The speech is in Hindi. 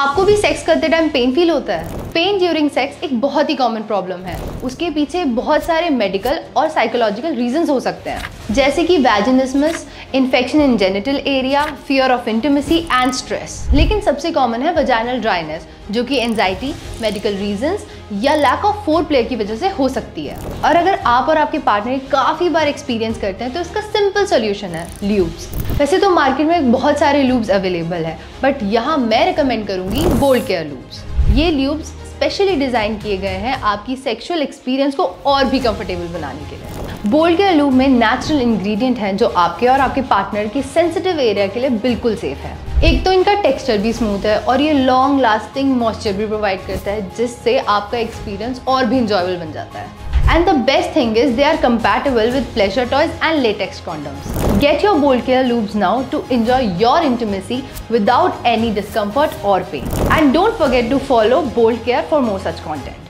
आपको भी सेक्स करते टाइम पेन फील होता है। पेन ड्यूरिंग सेक्स एक बहुत ही कॉमन प्रॉब्लम है। उसके पीछे बहुत सारे मेडिकल और साइकोलॉजिकल रीजंस हो सकते हैं। जैसे कि vaginismus infection in genital area fear of intimacy and stress लेकिन सबसे कॉमन है वजाइनल ड्राइनेस जो कि एनजाइटी मेडिकल रीजंस या लैक ऑफ़ फोर प्लेयर की वजह से हो सकती है। और अगर आप और आपके पार्टनर काफ़ी बार एक्सपीरियंस करते हैं तो इसका सिंपल सोल्यूशन है ल्यूब्स वैसे तो मार्केट में बहुत सारे लूब्स अवेलेबल है बट यहाँ मैं रिकमेंड करूँगी बोल्ड केयर लूब्स ये ल्यूब्स स्पेशली डिज़ाइन किए गए हैं आपकी सेक्सुअल एक्सपीरियंस को और भी कंफर्टेबल बनाने के लिए। बोल्ड के आलू में नेचुरल इंग्रेडिएंट हैं जो आपके और आपके पार्टनर की सेंसिटिव एरिया के लिए बिल्कुल सेफ़ है। एक तो इनका टेक्सचर भी स्मूथ है और ये लॉन्ग लास्टिंग मॉइस्चर भी प्रोवाइड करता है, जिससे आपका एक्सपीरियंस और भी इंजॉयबल बन जाता है। And the best thing is they are compatible with pleasure toys and latex condoms. Get your Bold Care lubes now to enjoy your intimacy without any discomfort or pain. And don't forget to follow Bold Care for more such content.